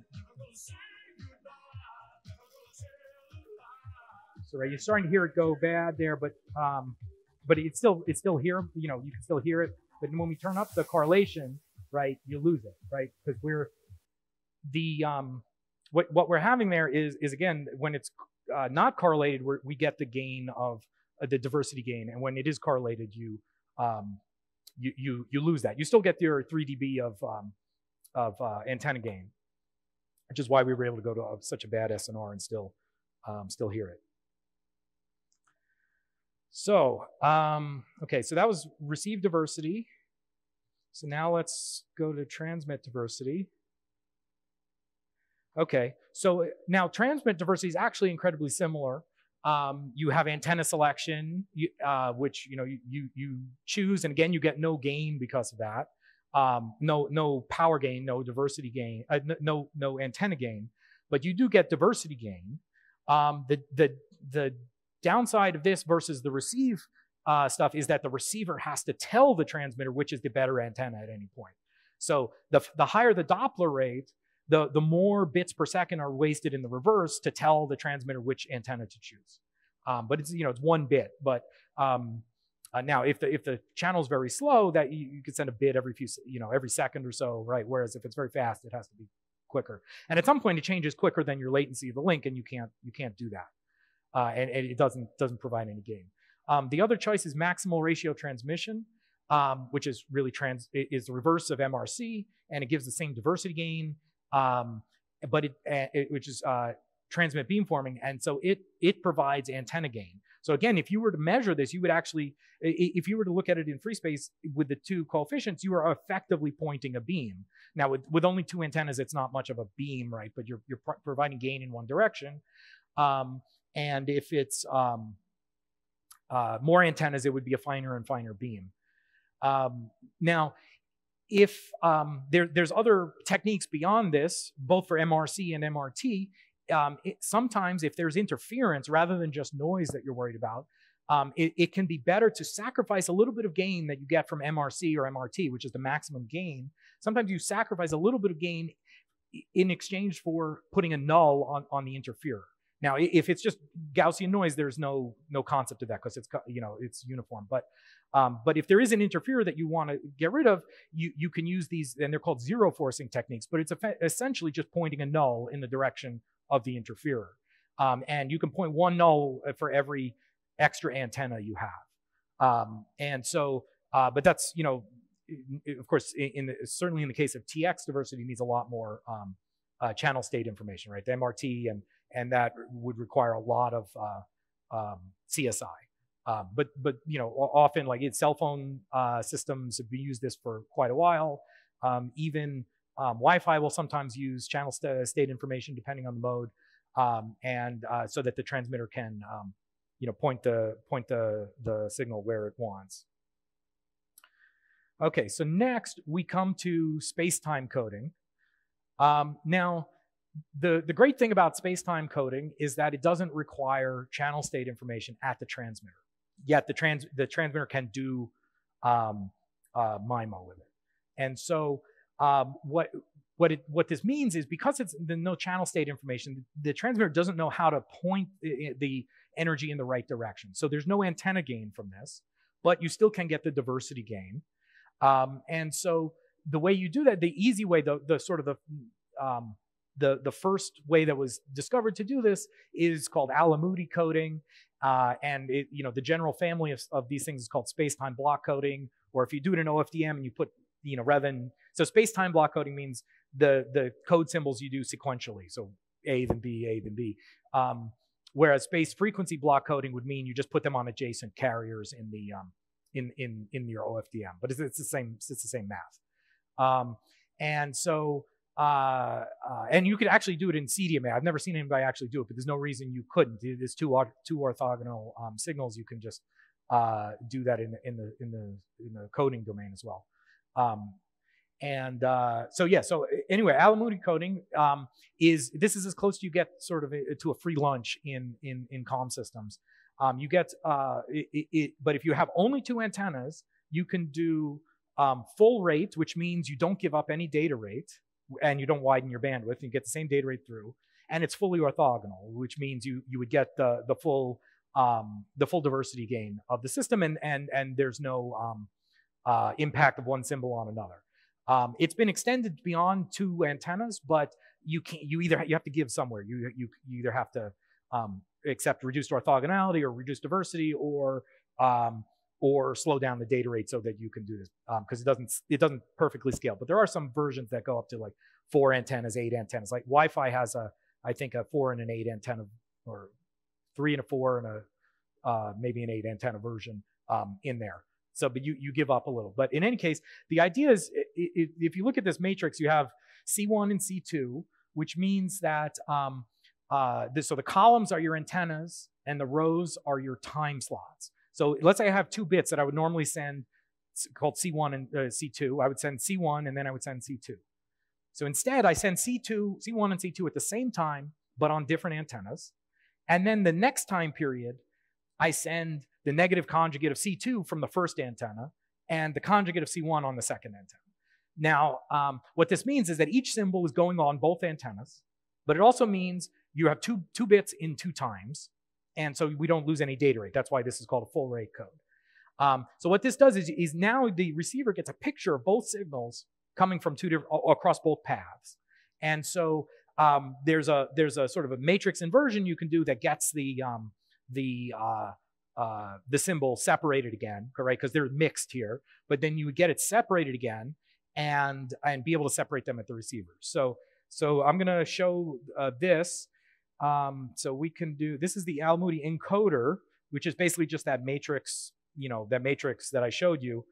so right, you're starting to hear it go bad there, but um, but it's still it's still here. You know, you can still hear it. But when we turn up the correlation, right, you lose it, right? Because we're the um, what what we're having there is is again when it's uh, not correlated, we get the gain of uh, the diversity gain, and when it is correlated, you um, you you you lose that. You still get your 3 dB of um, of uh, antenna gain, which is why we were able to go to a, such a bad SNR and still um, still hear it. So um, okay, so that was receive diversity. So now let's go to transmit diversity. Okay, so now transmit diversity is actually incredibly similar. Um, you have antenna selection, uh, which you know you, you, you choose, and again you get no gain because of that. Um, no no power gain, no diversity gain, uh, no no antenna gain, but you do get diversity gain. Um, the the the downside of this versus the receive uh, stuff is that the receiver has to tell the transmitter which is the better antenna at any point. So the, the higher the Doppler rate, the, the more bits per second are wasted in the reverse to tell the transmitter which antenna to choose. Um, but it's you know it's one bit. But um, uh, now if the if the channel is very slow, that you, you could send a bit every few you know every second or so, right? Whereas if it's very fast, it has to be quicker. And at some point, it changes quicker than your latency of the link, and you can't you can't do that. Uh, and, and, it doesn't doesn't provide any gain. Um, the other choice is maximal ratio transmission, um, which is really trans is the reverse of MRC, and it gives the same diversity gain, um, but it, uh, it, which is uh, transmit beamforming, and so it it provides antenna gain. So again, if you were to measure this, you would actually, if you were to look at it in free space with the two coefficients, you are effectively pointing a beam. Now, with, with only two antennas, it's not much of a beam, right? But you're, you're providing gain in one direction. Um, and if it's um, uh, more antennas, it would be a finer and finer beam. Um, now, if um, there, there's other techniques beyond this, both for MRC and MRT, um, it, sometimes if there's interference rather than just noise that you're worried about, um, it, it, can be better to sacrifice a little bit of gain that you get from MRC or MRT, which is the maximum gain. Sometimes you sacrifice a little bit of gain in exchange for putting a null on, on the interferer. Now, if it's just Gaussian noise, there's no no concept of that because it's you know it's uniform. But um, but if there is an interferer that you want to get rid of, you you can use these, and they're called zero forcing techniques. But it's essentially just pointing a null in the direction of the interferer, um, and you can point one null for every extra antenna you have. Um, and so, uh, but that's you know, of course, in, in the, certainly in the case of TX diversity, needs a lot more um, uh, channel state information, right? The MRT and and that would require a lot of uh, um, CSI. Um, but but you know often like cell phone uh, systems have used this for quite a while. Um, even um, Wi-Fi will sometimes use channel st- state information depending on the mode, um, and uh, so that the transmitter can, um, you know, point the point the the signal where it wants. Okay, so next we come to space-time coding. Um, now, the, the great thing about space-time coding is that it doesn't require channel state information at the transmitter. Yet the, trans, the transmitter can do um, uh, MIMO with it. And so um, what, what, it, what this means is because it's the no channel state information, the transmitter doesn't know how to point the, the energy in the right direction. So there's no antenna gain from this, but you still can get the diversity gain. Um, and so the way you do that, the easy way, the, the sort of the, um, the, the first way that was discovered to do this is called Alamouti coding. Uh, and it, you know, the general family of, of these things is called space-time block coding, or if you do it in OFDM and you put, you know, than, so space-time block coding means the, the code symbols you do sequentially. So A then B, A then B. Um, whereas space frequency block coding would mean you just put them on adjacent carriers in the, um, in, in, in your OFDM, but it's, it's the same, it's the same math. Um, and so, uh, uh, and you could actually do it in CDMA. I've never seen anybody actually do it, but there's no reason you couldn't. There's two two orthogonal um, signals. You can just uh, do that in the in the in the in the coding domain as well. Um, and uh, so yeah, so anyway, Alamouti coding um, is this is as close to you get sort of a, to a free lunch in in in comm systems. Um, you get uh, it, it, but if you have only two antennas, you can do um, full rate, which means you don't give up any data rate and you don't widen your bandwidth. You get the same data rate through, and it's fully orthogonal, which means you you would get the the full um, the full diversity gain of the system, and and and there's no um, uh, impact of one symbol on another. Um, it's been extended beyond two antennas, but you can you either you have to give somewhere. You you, you either have to um, accept reduced orthogonality or reduced diversity or um, or slow down the data rate so that you can do this because um, it doesn't it doesn't perfectly scale. But there are some versions that go up to like four antennas, eight antennas. Like Wi-Fi has a I think a four and an eight antenna or three and a four and a uh, maybe an eight antenna version um, in there. So, but you you give up a little. But in any case, the idea is if you look at this matrix, you have C1 and C2, which means that um, uh, this, so the columns are your antennas and the rows are your time slots. So let's say I have two bits that I would normally send called C1 and uh, C2. I would send C1 and then I would send C2. So instead, I send C2, C1 and C2 at the same time, but on different antennas. And then the next time period, I send the negative conjugate of C2 from the first antenna and the conjugate of C1 on the second antenna. Now, um, what this means is that each symbol is going on both antennas, but it also means you have two, two bits in two times, and so we don't lose any data rate. That's why this is called a full rate code. Um, so what this does is, is now the receiver gets a picture of both signals coming from two different across both paths, and so um, there's a there's a sort of a matrix inversion you can do that gets the um, the uh, uh, the symbol separated again, right? Because they're mixed here, but then you would get it separated again and and be able to separate them at the receiver. So so I'm going to show uh, this. Um, so we can do, this is the Alamouti encoder, which is basically just that matrix, you know, that matrix that I showed you,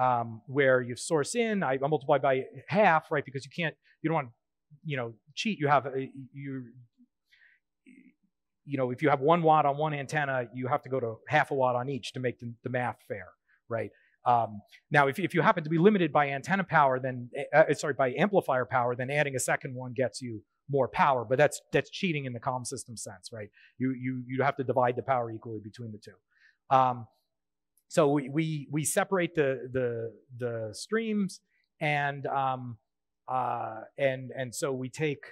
um, where you source in, I multiply by half, right? Because you can't, you don't want, you know, cheat. You have, a, you, you know, if you have one watt on one antenna, you have to go to half a watt on each to make the, the math fair, right? Um, now, if, if you happen to be limited by antenna power, then, uh, uh, sorry, by amplifier power, then adding a second one gets you more power, but that's that's cheating in the comm system sense, right? You you you have to divide the power equally between the two. Um, so we, we we separate the the the streams and um, uh, and and so we take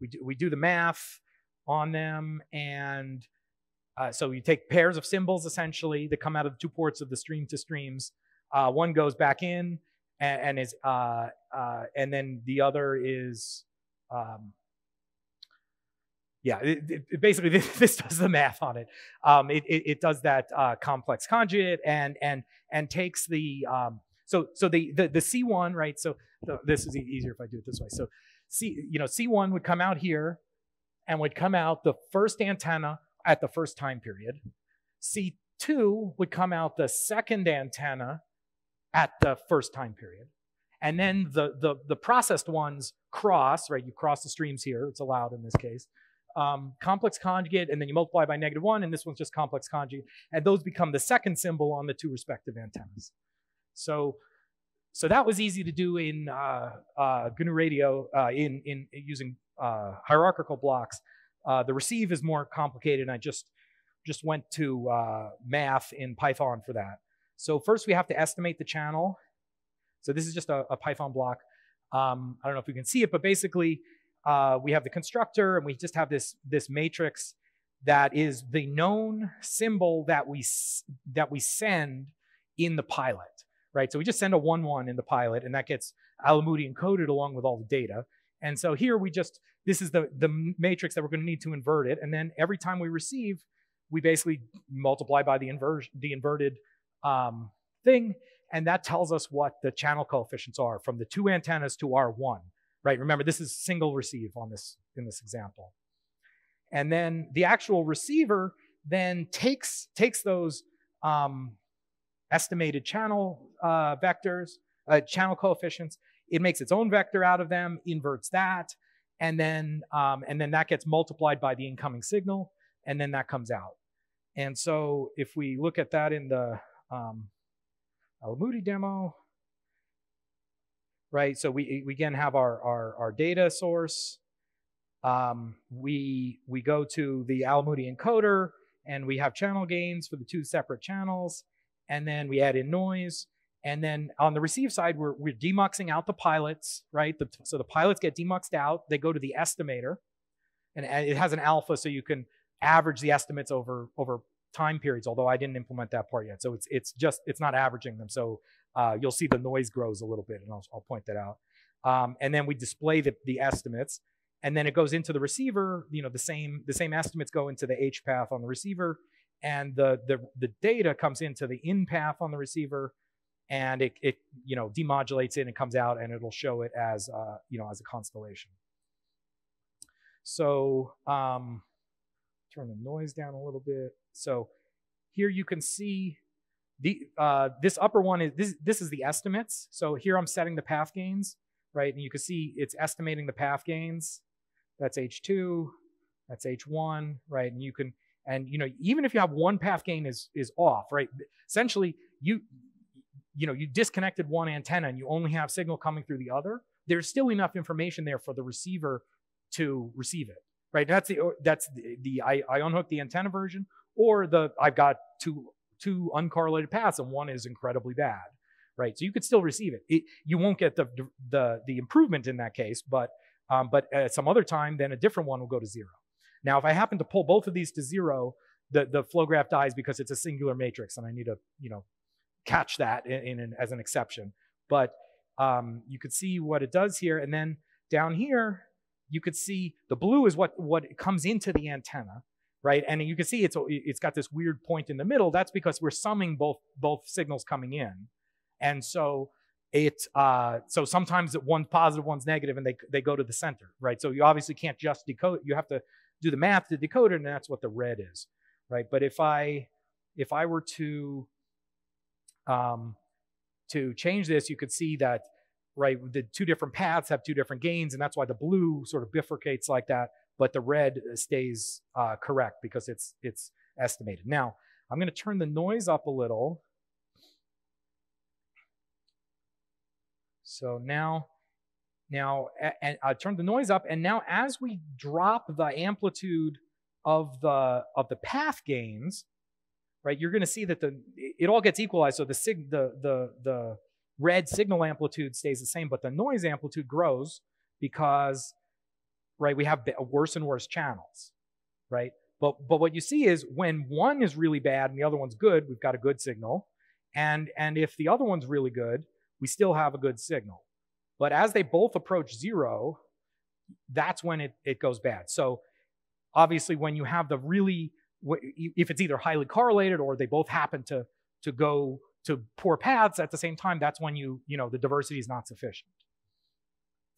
we do, we do the math on them and uh, so you take pairs of symbols essentially that come out of two ports of the stream to streams. Uh, one goes back in and, and is uh, uh, and then the other is um, yeah it, it, basically this, does the math on it. Um, it, it, does that uh, complex conjugate and and and takes the um, so so the, the the C1 right so the, this is easier if I do it this way so C you know C1 would come out here and would come out the first antenna at the first time period. C2 would come out the second antenna at the first time period. And then the, the, the processed ones cross, right? You cross the streams here. It's allowed in this case. Um, complex conjugate, and then you multiply by negative one, and this one's just complex conjugate. And those become the second symbol on the two respective antennas. So, so that was easy to do in uh, uh, GNU Radio uh, in, in using uh, hierarchical blocks. Uh, the receive is more complicated, and I just, just went to uh, math in Python for that. So first we have to estimate the channel. So this is just a, a Python block. Um, I don't know if you can see it, but basically uh, we have the constructor and we just have this, this matrix that is the known symbol that we, that we send in the pilot, right? So we just send a 1, 1 in the pilot and that gets Alamouti encoded along with all the data. And so here we just, this is the, the matrix that we're going to need to invert it. And then every time we receive, we basically multiply by the, inversion, the inverted um, thing and that tells us what the channel coefficients are from the two antennas to R1, right? Remember, this is single receive on this in this example. And then the actual receiver then takes, takes those um, estimated channel uh, vectors, uh, channel coefficients, it makes its own vector out of them, inverts that, and then, um, and then that gets multiplied by the incoming signal, and then that comes out. And so if we look at that in the, um, Alamouti demo, right? So we, we again have our, our, our data source. Um, we, we go to the Alamouti encoder and we have channel gains for the two separate channels. And then we add in noise. And then on the receive side, we're, we're demuxing out the pilots, right? The, so the pilots get demuxed out. They go to the estimator. And it has an alpha so you can average the estimates over, over time periods, although I didn't implement that part yet. So it's, it's just, it's not averaging them. So uh, you'll see the noise grows a little bit, and I'll, I'll point that out. Um, and then we display the, the estimates, and then it goes into the receiver. You know, the same, the same estimates go into the H path on the receiver, and the, the, the data comes into the in path on the receiver, and it, it you know, demodulates it and comes out, and it'll show it as, uh, you know, as a constellation. So, um, turn the noise down a little bit. So here you can see the uh, this upper one is this this is the estimates. So here I'm setting the path gains, right? And you can see it's estimating the path gains. That's H2, that's H1, right? And you can and you know even if you have one path gain is is off, right? Essentially you you know you disconnected one antenna and you only have signal coming through the other. There's still enough information there for the receiver to receive it, right? That's the that's the, the I, I unhook the antenna version or the I've got two two uncorrelated paths and one is incredibly bad, right? So you could still receive it. it you won't get the the the improvement in that case, but um, but at some other time, then a different one will go to zero. Now, if I happen to pull both of these to zero, the the flow graph dies because it's a singular matrix, and I need to you know catch that in, in an, as an exception. But um, you could see what it does here, and then down here you could see the blue is what what comes into the antenna, right? And you can see it's, it's got this weird point in the middle. That's because we're summing both, both signals coming in. And so it, uh, so sometimes one's positive, one's negative, and they, they go to the center, right? So you obviously can't just decode, you have to do the math to decode it, and that's what the red is, right? But if I, if I were to, um, to change this, you could see that, right, the two different paths have two different gains, and that's why the blue sort of bifurcates like that but the red stays uh, correct because it's, it's estimated. Now, I'm going to turn the noise up a little. So now, now, and I turn the noise up, and now as we drop the amplitude of the of the path gains, right, you're going to see that the it all gets equalized. So the sig the the the red signal amplitude stays the same, but the noise amplitude grows because right, we have worse and worse channels, right? But, but what you see is when one is really bad and the other one's good, we've got a good signal. And, and if the other one's really good, we still have a good signal. But as they both approach zero, that's when it, it goes bad. So obviously when you have the really, if it's either highly correlated or they both happen to, to go to poor paths at the same time, that's when you, you know, the diversity is not sufficient.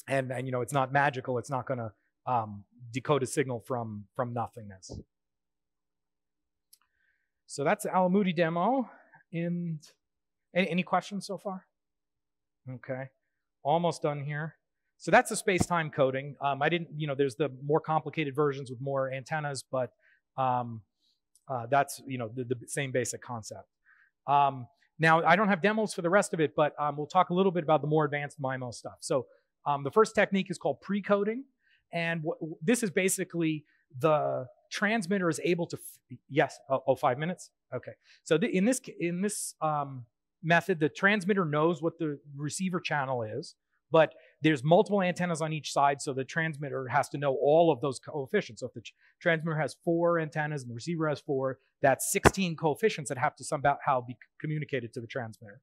And, and you know, it's not magical. It's not going to um, decode a signal from, from nothingness. So that's the Alamouti demo. And any, any questions so far? Okay. almost done here. So that's the space-time coding. Um, I didn't, you know, there's the more complicated versions with more antennas, but um, uh, that's, you know, the, the, same basic concept. Um, now, I don't have demos for the rest of it, but um, we'll talk a little bit about the more advanced MIMO stuff. So um, the first technique is called pre-coding. And this is basically the transmitter is able to, yes, oh, oh, five minutes? Okay. So in this, in this um, method, the transmitter knows what the receiver channel is, but there's multiple antennas on each side, so the transmitter has to know all of those coefficients. So if the transmitter has four antennas and the receiver has four, that's 16 coefficients that have to somehow be communicated to the transmitter.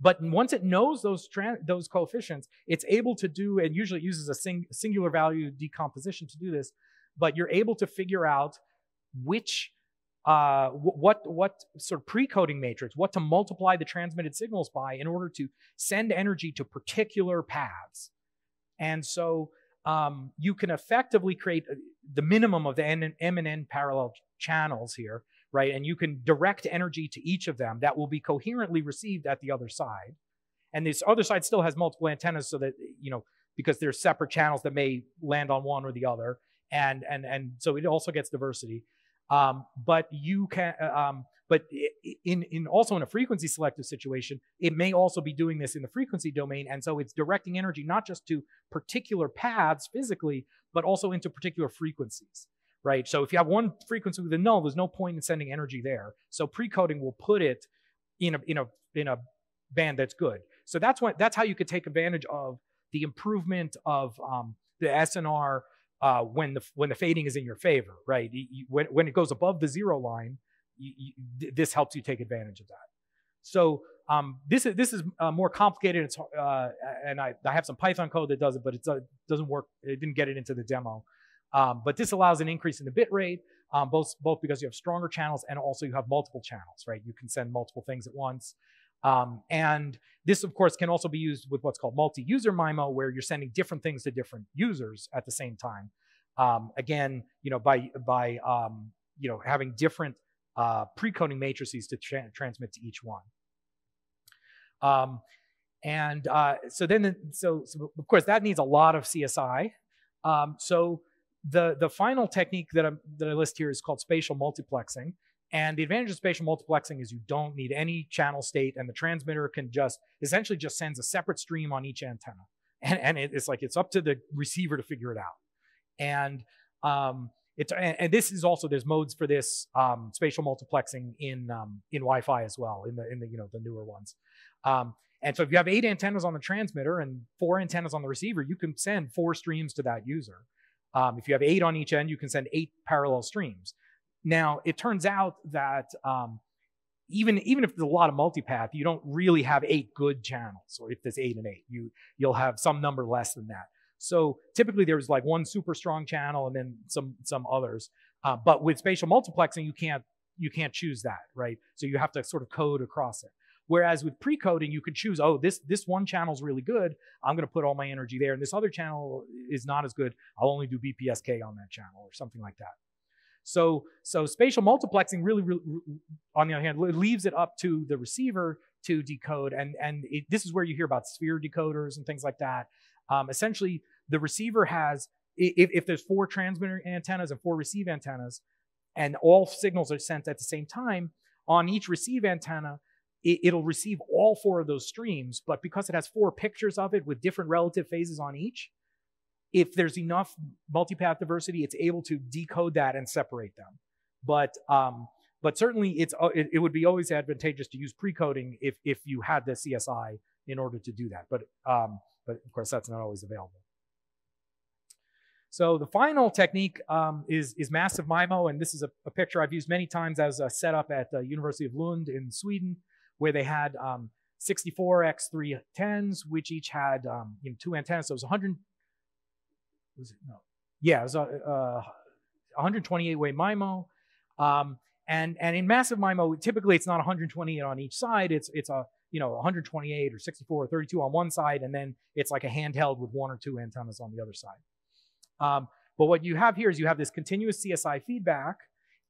But once it knows those those coefficients, it's able to do, and usually uses a sing singular value decomposition to do this, but you're able to figure out which uh, what what sort of pre-coding matrix, what to multiply the transmitted signals by in order to send energy to particular paths. And so um, you can effectively create uh, the minimum of the M and N parallel channels here, right? And you can direct energy to each of them that will be coherently received at the other side. And this other side still has multiple antennas so that, you know, because there's separate channels that may land on one or the other. And, and, and so it also gets diversity. Um, but you can, uh, um, but in, in also in a frequency selective situation, it may also be doing this in the frequency domain. And so it's directing energy not just to particular paths physically, but also into particular frequencies, right? So if you have one frequency with a null, there's no point in sending energy there. So pre-coding will put it in a, in a, in a band that's good. So that's what, that's how you could take advantage of the improvement of um, the SNR uh, when the when the fading is in your favor, right? You, when when it goes above the zero line, you, you, this helps you take advantage of that. So um, this is this is uh, more complicated. It's uh, and I, I have some Python code that does it, but it doesn't work. It didn't get it into the demo. Um, but this allows an increase in the bit rate, um, both both because you have stronger channels and also you have multiple channels, right? You can send multiple things at once. Um, and this, of course, can also be used with what's called multi-user MIMO, where you're sending different things to different users at the same time. Um, again, you know, by by um, you know having different uh, pre-coding matrices to tra transmit to each one. Um, and uh, so then, the, so, so, of course that needs a lot of CSI. Um, so the the final technique that i that I list here is called spatial multiplexing. And the advantage of spatial multiplexing is you don't need any channel state, and the transmitter can just essentially just sends a separate stream on each antenna. And, and it's like it's up to the receiver to figure it out. And um, it's and, and, this is also there's modes for this um, spatial multiplexing in um, in Wi-Fi as well in the in the you know the newer ones. Um, and so if you have eight antennas on the transmitter and four antennas on the receiver, you can send four streams to that user. Um, if you have eight on each end, you can send eight parallel streams. Now, it turns out that um, even, even if there's a lot of multipath, you don't really have eight good channels, or if there's eight and eight, you, you'll have some number less than that. So typically there's like one super strong channel and then some, some others. Uh, but with spatial multiplexing, you can't, you can't choose that, right? So you have to sort of code across it. Whereas with pre-coding, you can choose, oh, this, this one channel is really good. I'm going to put all my energy there. And this other channel is not as good. I'll only do BPSK on that channel or something like that. So, so spatial multiplexing really, really, on the other hand, leaves it up to the receiver to decode. And, and it, this is where you hear about sphere decoders and things like that. Um, essentially, the receiver has, if, if there's four transmitter antennas and four receive antennas, and all signals are sent at the same time, on each receive antenna, it, will receive all four of those streams. But because it has four pictures of it with different relative phases on each, if there's enough multipath diversity, it's able to decode that and separate them. But um, but certainly it's uh, it, it, would be always advantageous to use pre-coding if if you had the CSI in order to do that. But um, but of course that's not always available. So the final technique um, is is massive MIMO, and this is a, a, picture I've used many times as a setup at the University of Lund in Sweden, where they had um, 64 X310s, which each had um, you know, two antennas. So it was 100 was it? No. Yeah, it was a, a 128 way MIMO. Um, and, and in massive MIMO, typically it's not 128 on each side. It's, it's a, you know, 128 or 64 or 32 on one side, and then it's like a handheld with one or two antennas on the other side. Um, but what you have here is you have this continuous CSI feedback,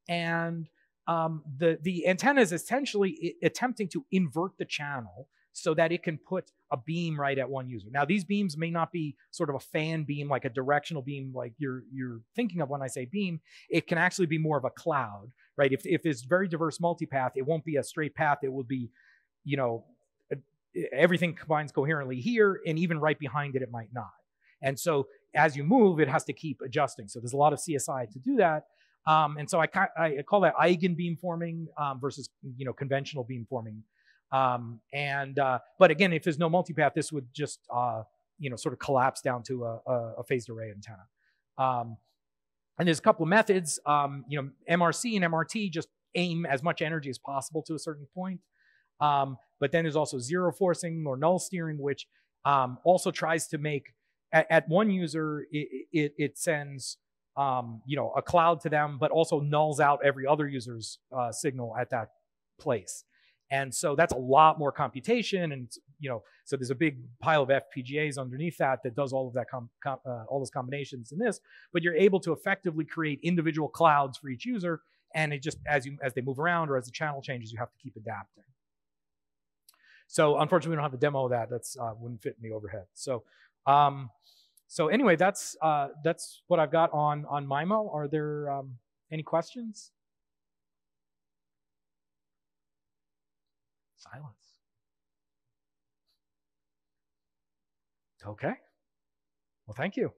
and um, the, the antenna is essentially attempting to invert the channel so that it can put a beam right at one user. Now these beams may not be sort of a fan beam, like a directional beam, like you're you're thinking of when I say beam. It can actually be more of a cloud, right? If if it's very diverse multipath, it won't be a straight path. It will be, you know, everything combines coherently here, and even right behind it, it might not. And so as you move, it has to keep adjusting. So there's a lot of CSI to do that. Um, and so I, I, call that eigen beamforming um, versus you know conventional beamforming. Um, and uh, but again, if there's no multipath, this would just uh, you know sort of collapse down to a, a, a phased array antenna. Um, and there's a couple of methods. Um, you know, MRC and MRT just aim as much energy as possible to a certain point. Um, but then there's also zero forcing or null steering, which also tries to make at, at one user it, it, it sends um, you know, a cloud to them, but also nulls out every other user's uh, signal at that place. And so that's a lot more computation, and you know, so there's a big pile of FPGAs underneath that that does all of that, com, com, uh, all those combinations in this. But you're able to effectively create individual clouds for each user, and it just as you as they move around or as the channel changes, you have to keep adapting. So unfortunately, we don't have a demo of that. That's uh, wouldn't fit in the overhead. So. Um, so anyway, that's uh, that's what I've got on on MIMO. Are there um, any questions? Silence. Okay. Well, thank you.